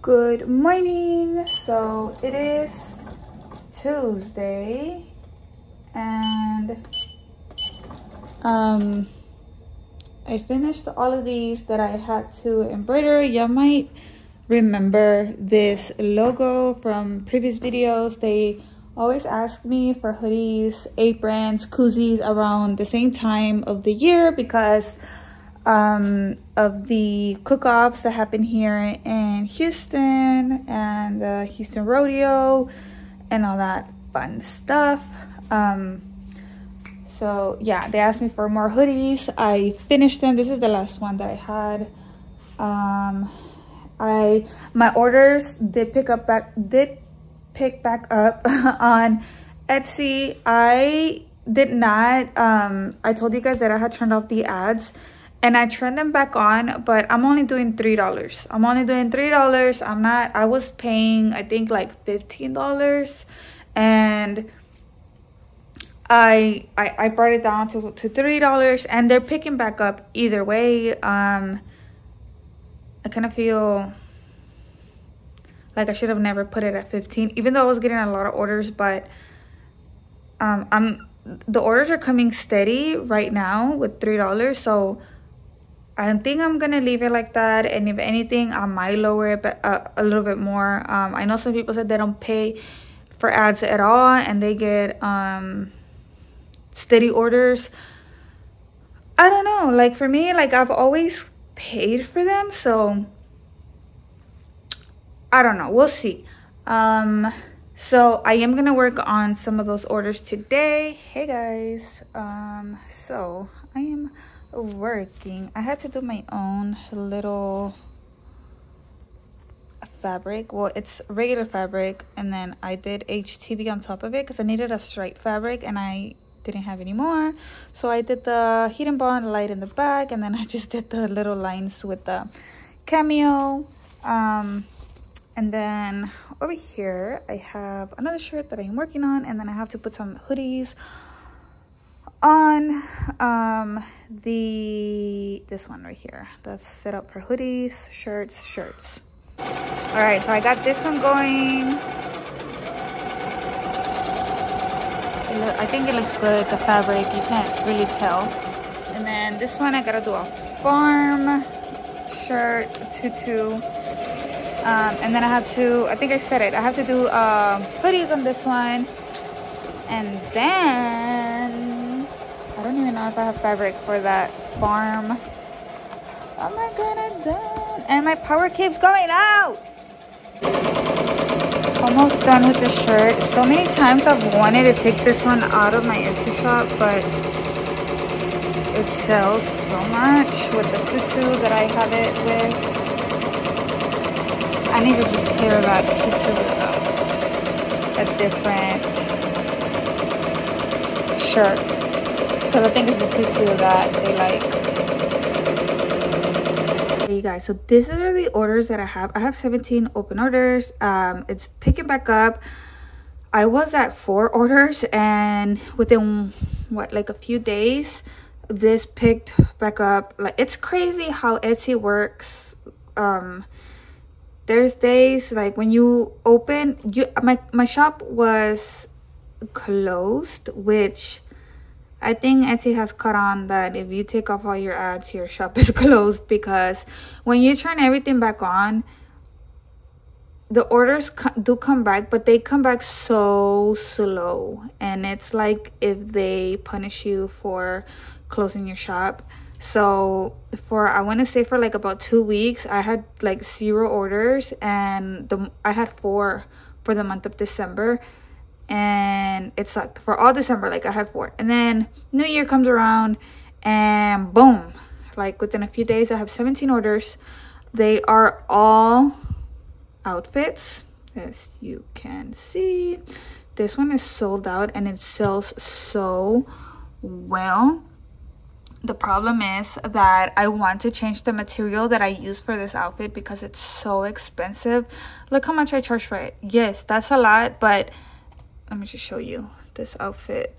good morning. So it is tuesday and um i finished all of these that i had to embroider. You might remember this logo from previous videos. They always ask me for hoodies aprons koozies around the same time of the year because um, of the cook-offs that happen here in Houston and the Houston Rodeo and all that fun stuff. Um, so yeah, they asked me for more hoodies. I finished them. This is the last one that I had. Um, I my orders did pick up back did pick back up on Etsy. I did not um I told you guys that I had turned off the ads and I turned them back on, but I'm only doing three dollars. I'm only doing three dollars. I'm not. I was paying I think like fifteen dollars, and I, I I brought it down to to three dollars, and they're picking back up either way. Um, I kind of feel like I should have never put it at fifteen, even though I was getting a lot of orders, but um, I'm the orders are coming steady right now with three dollars, so I think I'm gonna leave it like that and if anything I might lower it a, a little bit more. Um, I know some people said they don't pay for ads at all and they get um, steady orders. I don't know like for me like I've always paid for them so I don't know we'll see. Um, so I am gonna work on some of those orders today. Hey guys. Um, so I am working. I had to do my own little fabric. Well it's regular fabric and then i did HTV on top of it because i needed a straight fabric and i didn't have any more. So i did the and bond light in the back and then i just did the little lines with the cameo. Um and then over here i have another shirt that i'm working on and then i have to put some hoodies on um the this one right here that's set up for hoodies shirts shirts. All right so i got this one going. I think it looks good the fabric you can't really tell. And then this one i gotta do a farm shirt tutu um, and then i have to i think i said it i have to do uh, hoodies on this one and then I don't even know if I have fabric for that farm. Oh my god, done. And my power cape's going out. Almost done with the shirt. So many times I've wanted to take this one out of my Etsy shop, but it sells so much with the tutu that I have it with. I need to just pair that tutu with a, a different shirt because I think it's the tutu that they like. Hey you guys, so this are the orders that I have. I have 17 open orders. Um, it's picking back up. I was at four orders and within what like a few days this picked back up like it's crazy how etsy works um there's days like when you open you my my shop was closed which I think Etsy has caught on that if you take off all your ads, your shop is closed because when you turn everything back on, the orders do come back, but they come back so slow. And it's like if they punish you for closing your shop. So for, I want to say for like about two weeks, I had like zero orders and the I had four for the month of December and it sucked for all December. Like I had four, and then New Year comes around, and boom, like within a few days, I have 17 orders. They are all outfits, as you can see. This one is sold out, and it sells so well. The problem is that I want to change the material that I use for this outfit because it's so expensive. Look how much I charge for it. Yes, that's a lot, but let me just show you this outfit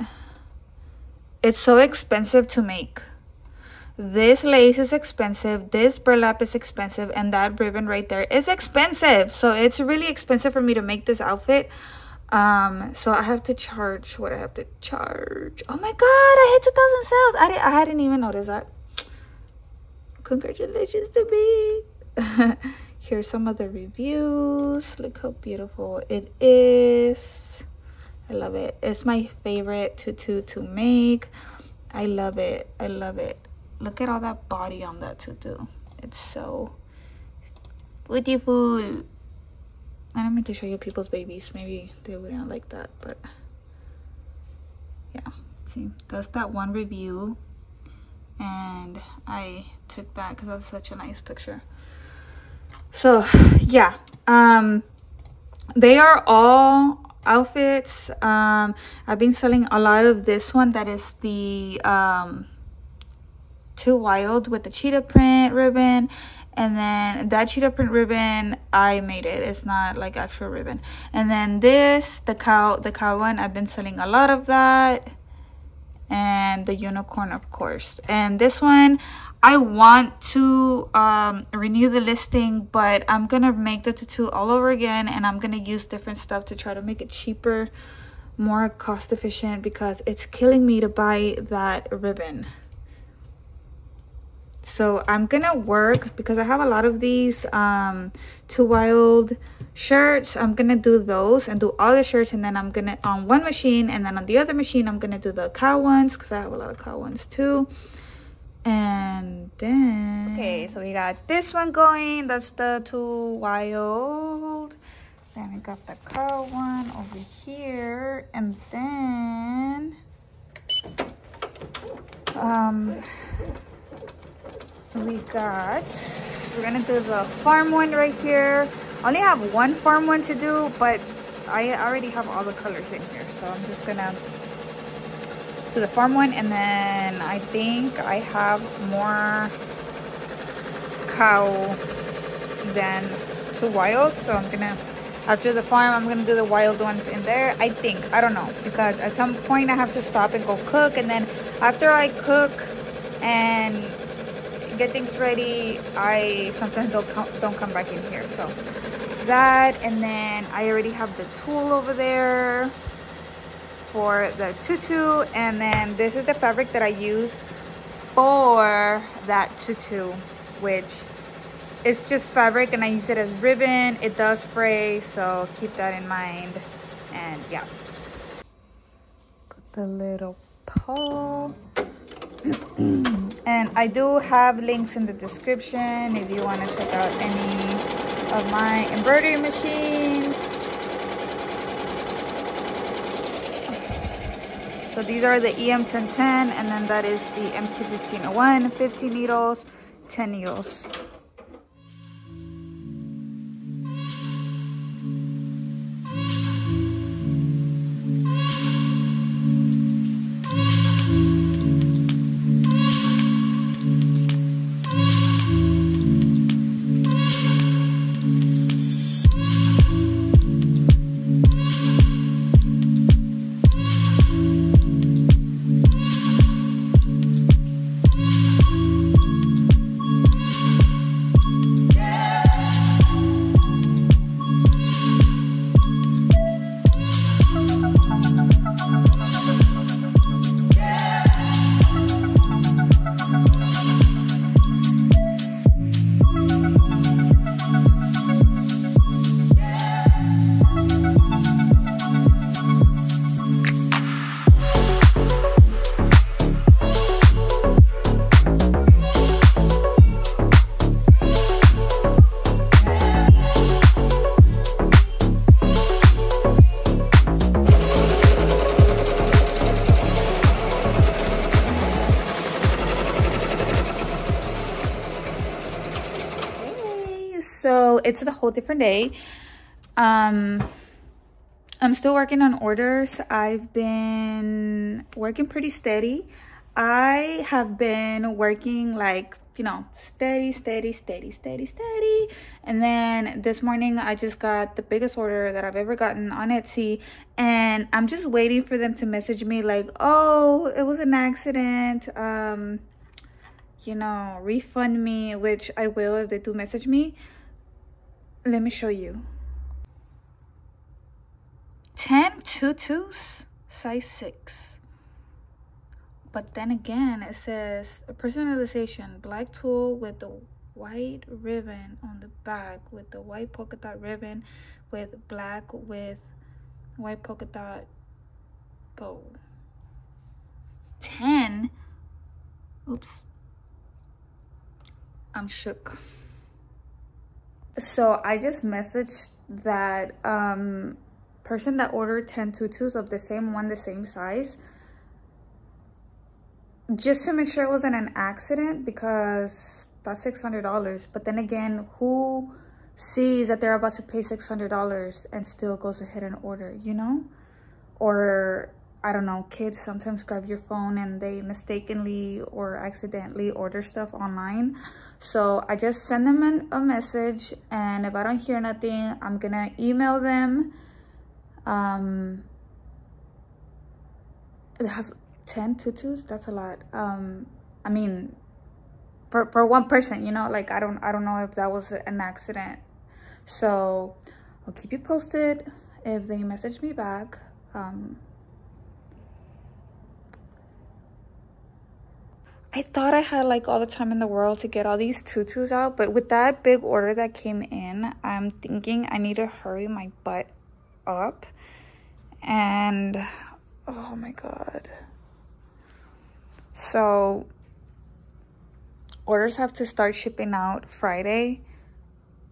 it's so expensive to make this lace is expensive this burlap is expensive and that ribbon right there is expensive so it's really expensive for me to make this outfit um so i have to charge what i have to charge. Oh my god i hit 2000 sales. I didn't i hadn't even noticed that. Congratulations to me. Here's some of the reviews. Look how beautiful it is. I love it. It's my favorite tutu to make. I love it. I love it. Look at all that body on that tutu. It's so beautiful i don't mean to show you people's babies. Maybe they wouldn't like that but yeah see that's that one review and i took that because that's such a nice picture. So yeah um they are all outfits. Um i've been selling a lot of this one that is the um Two Wild with the cheetah print ribbon. And then that cheetah print ribbon, I made it. It's not like actual ribbon. And then this, the cow, the cow one, I've been selling a lot of that. And the unicorn, of course. And this one, I want to um, renew the listing, but I'm to make the tutu all over again. And I'm to use different stuff to try to make it cheaper, more cost efficient because it's killing me to buy that ribbon so i'm gonna work because i have a lot of these um two wild shirts. I'm gonna do those and do all the shirts and then i'm gonna on one machine and then on the other machine i'm gonna do the cow ones because i have a lot of cow ones too. And then okay so we got this one going. That's the two wild. Then we got the cow one over here. And then um we got we're gonna do the farm one right here. I only have one farm one to do but I already have all the colors in here so I'm just gonna do the farm one and then I think I have more cow than two wild so I'm gonna after the farm I'm gonna do the wild ones in there I think I don't know because at some point I have to stop and go cook and then after I cook and get things ready i sometimes don't come don't come back in here so. That and then i already have the tulle over there for the tutu and then this is the fabric that i use for that tutu which is just fabric and i use it as ribbon. It does fray so keep that in mind and yeah. Put the little paw and I do have links in the description if you want to check out any of my embroidery machines. So these are the EM1010 and then that is the MT1501, 50 needles, 10 needles. It's a whole different day. Um, I'm still working on orders. I've been working pretty steady. I have been working like, you know, steady, steady, steady, steady, steady. And then this morning I just got the biggest order that I've ever gotten on Etsy. And I'm just waiting for them to message me like, oh, it was an accident. Um, you know, refund me, which I will if they do message me. Let me show you. 10 tutus, size 6. But then again, it says a personalization, black tulle with the white ribbon on the back with the white polka dot ribbon with black with white polka dot bow. 10. Oops. I'm shook. So I just messaged that um, person that ordered 10 tutus of the same one, the same size just to make sure it wasn't an accident because that's $600. But then again, who sees that they're about to pay $600 and still goes ahead and order, you know? Or, I don't know, kids sometimes grab your phone and they mistakenly or accidentally order stuff online. So I just send them an, a message and if I don't hear nothing, I'm gonna email them. Um, it has 10 tutus that's a lot um i mean for for one person you know like i don't i don't know if that was an accident so i'll keep you posted if they message me back um I thought I had like all the time in the world to get all these tutus out, but with that big order that came in, I'm thinking I need to hurry my butt up. And oh my god. So orders have to start shipping out Friday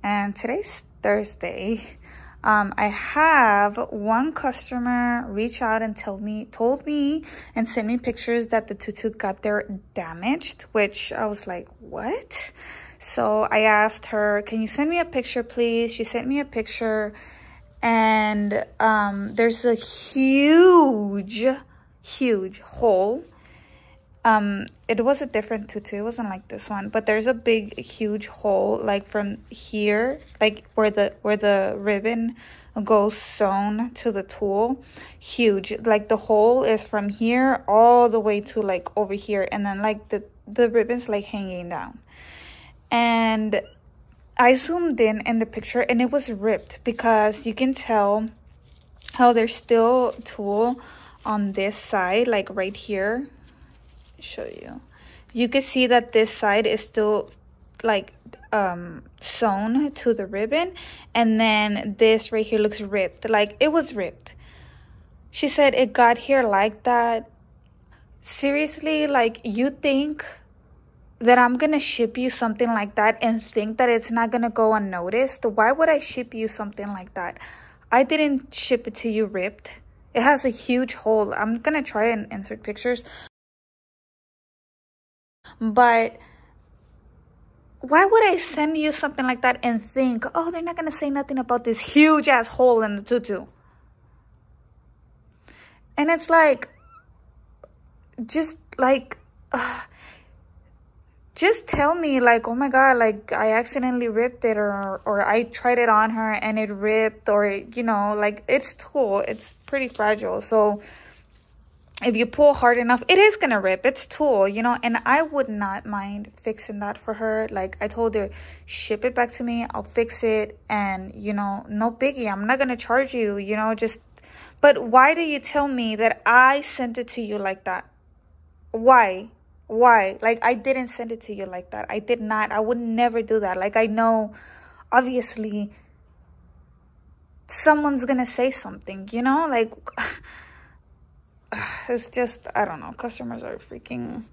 and today's Thursday. Um, I have one customer reach out and tell me, told me and sent me pictures that the tutu got there damaged, which I was like, what? So I asked her, can you send me a picture, please? She sent me a picture and um, there's a huge, huge hole um it was a different tutu. It wasn't like this one but there's a big huge hole like from here like where the where the ribbon goes sewn to the tulle huge. Like the hole is from here all the way to like over here and then like the the ribbon's like hanging down. And i zoomed in in the picture and it was ripped because you can tell how there's still tulle on this side like right here show you. You can see that this side is still like um sewn to the ribbon and then this right here looks ripped. Like it was ripped. She said it got here like that. Seriously like you think that i'm gonna ship you something like that and think that it's not gonna go unnoticed? Why would i ship you something like that? I didn't ship it to you ripped. It has a huge hole. I'm gonna try and insert pictures but why would I send you something like that and think, oh, they're not going to say nothing about this huge ass hole in the tutu? And it's like, just like, uh, just tell me like, oh my God, like I accidentally ripped it or, or I tried it on her and it ripped or, you know, like it's tulle. It's pretty fragile. So, if you pull hard enough it is gonna rip. It's tulle you know and i would not mind fixing that for her. Like i told her ship it back to me. I'll fix it. And you know no biggie. I'm not gonna charge you you know just but why do you tell me that i sent it to you like that? Why? Why? Like i didn't send it to you like that. I did not. I would never do that. Like i know obviously someone's gonna say something you know? Like it's just i don't know customers are freaking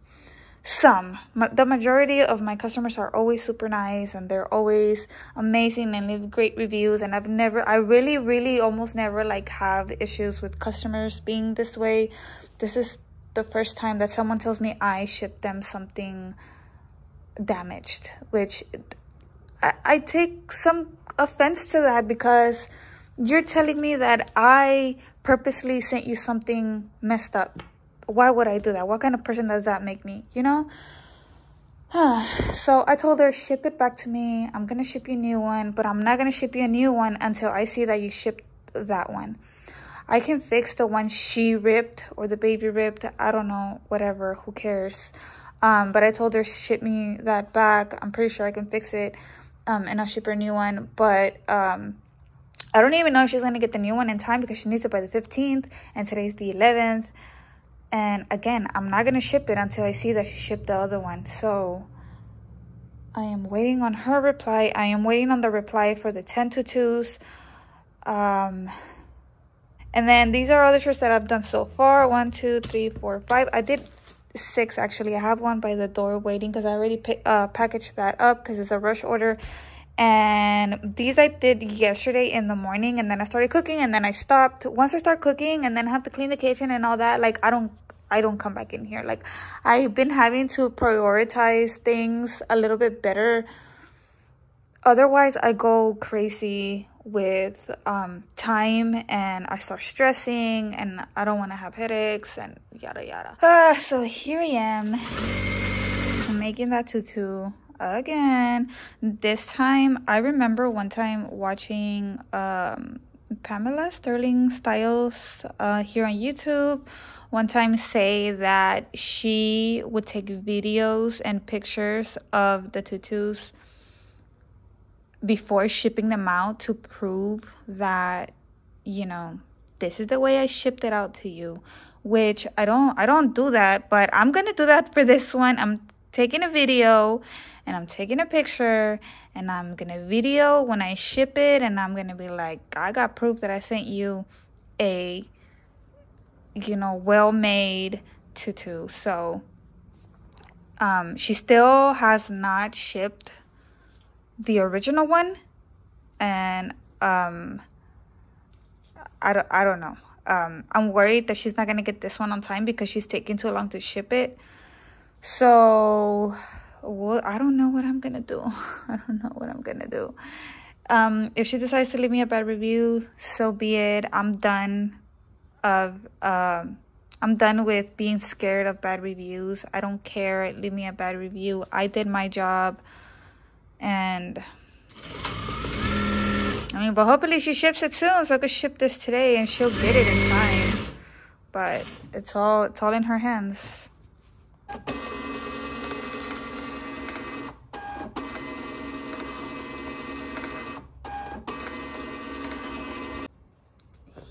some. The majority of my customers are always super nice and they're always amazing and leave great reviews and i've never i really really almost never like have issues with customers being this way. This is the first time that someone tells me i shipped them something damaged which i, I take some offense to that because you're telling me that i purposely sent you something messed up. Why would I do that? What kind of person does that make me? You know? so I told her, ship it back to me. I'm going to ship you a new one, but I'm not going to ship you a new one until I see that you shipped that one. I can fix the one she ripped or the baby ripped. I don't know, whatever, who cares. Um, but I told her ship me that back. I'm pretty sure I can fix it. Um, and I'll ship her a new one. But um, I don't even know if she's going to get the new one in time because she needs it by the 15th. And today's the 11th. And again, I'm not going to ship it until I see that she shipped the other one. So I am waiting on her reply. I am waiting on the reply for the 10 tutus. Um, and then these are all the shirts that I've done so far. One, two, three, four, five. I did six actually. I have one by the door waiting because I already uh, packaged that up because it's a rush order. And these I did yesterday in the morning and then I started cooking and then I stopped. Once I start cooking and then I have to clean the kitchen and all that, like I don't I don't come back in here. Like I've been having to prioritize things a little bit better. Otherwise, I go crazy with um, time and I start stressing and I don't want to have headaches and yada yada. Uh, so here I am I'm making that tutu again. This time, I remember one time watching um, Pamela Sterling Styles uh, here on YouTube one time say that she would take videos and pictures of the tutus before shipping them out to prove that you know this is the way I shipped it out to you which I don't I don't do that but I'm going to do that for this one I'm taking a video and I'm taking a picture and I'm going to video when I ship it and I'm going to be like I got proof that I sent you a you know well-made tutu. So um she still has not shipped the original one and um I don't, I don't know. Um i'm worried that she's not gonna get this one on time because she's taking too long to ship it so well i don't know what i'm gonna do i don't know what i'm gonna do um if she decides to leave me a bad review so be it i'm done of um I'm done with being scared of bad reviews. I don't care. Leave me a bad review. I did my job. And I mean, but hopefully she ships it soon so I could ship this today and she'll get it in time. But it's all it's all in her hands.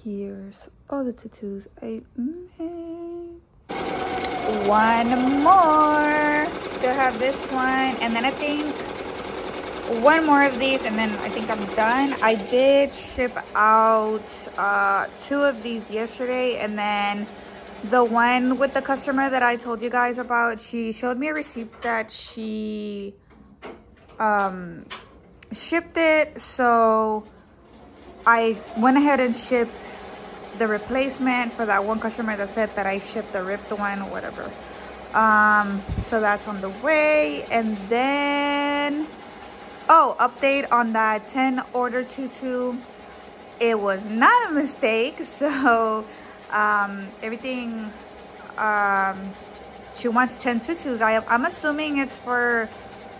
Here's all the tattoos I made. One more. Still have this one. And then I think one more of these and then I think I'm done. I did ship out uh, two of these yesterday and then the one with the customer that I told you guys about, she showed me a receipt that she um, shipped it. So I went ahead and shipped the replacement for that one customer that said that I shipped the ripped one or whatever. Um, so that's on the way. And then Oh, update on that 10 order tutu. It was not a mistake. So um, everything, um, she wants 10 tutus. I, I'm assuming it's for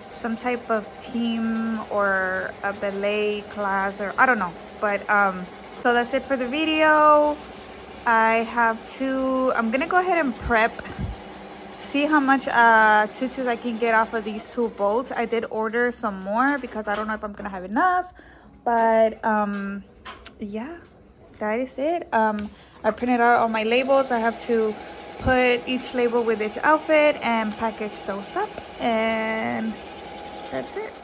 some type of team or a ballet class or I don't know. But um, so that's it for the video. I have to, I'm gonna go ahead and prep see how much uh, tutus I can get off of these two bolts. I did order some more because I don't know if I'm to have enough. But um, yeah, that is it. Um, I printed out all my labels. I have to put each label with each outfit and package those up. And that's it.